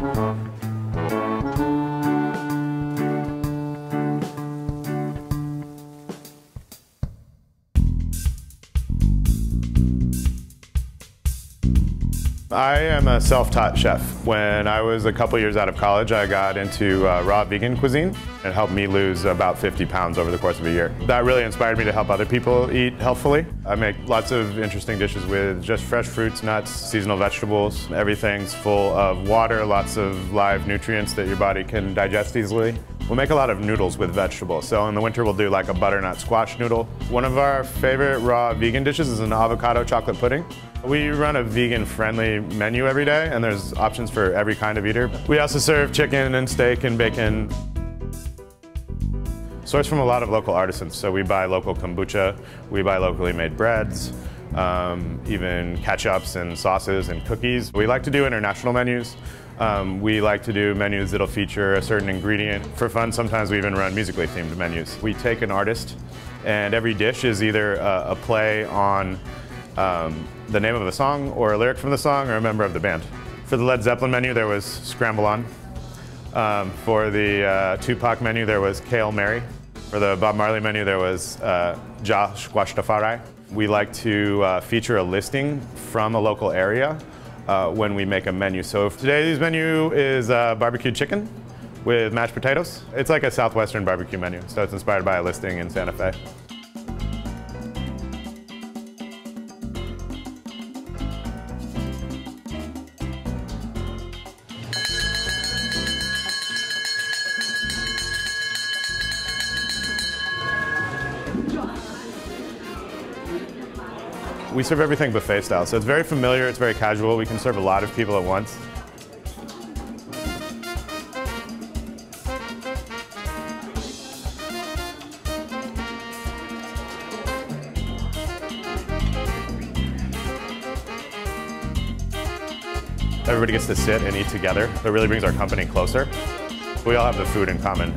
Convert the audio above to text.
Thank you. I am a self-taught chef. When I was a couple years out of college, I got into uh, raw vegan cuisine. It helped me lose about 50 pounds over the course of a year. That really inspired me to help other people eat healthfully. I make lots of interesting dishes with just fresh fruits, nuts, seasonal vegetables. Everything's full of water, lots of live nutrients that your body can digest easily. We'll make a lot of noodles with vegetables. So in the winter, we'll do like a butternut squash noodle. One of our favorite raw vegan dishes is an avocado chocolate pudding. We run a vegan-friendly menu every day, and there's options for every kind of eater. We also serve chicken and steak and bacon. Source from a lot of local artisans. So we buy local kombucha, we buy locally made breads, um, even ketchups and sauces and cookies. We like to do international menus. Um, we like to do menus that'll feature a certain ingredient. For fun, sometimes we even run musically themed menus. We take an artist, and every dish is either a, a play on um, the name of a song, or a lyric from the song, or a member of the band. For the Led Zeppelin menu, there was Scramble On. Um, for the uh, Tupac menu, there was Kale Mary. For the Bob Marley menu, there was uh, Josh Guastafari. We like to uh, feature a listing from a local area uh, when we make a menu. So today's menu is uh, barbecue chicken with mashed potatoes. It's like a southwestern barbecue menu, so it's inspired by a listing in Santa Fe. We serve everything buffet style, so it's very familiar, it's very casual. We can serve a lot of people at once. Everybody gets to sit and eat together. It really brings our company closer. We all have the food in common.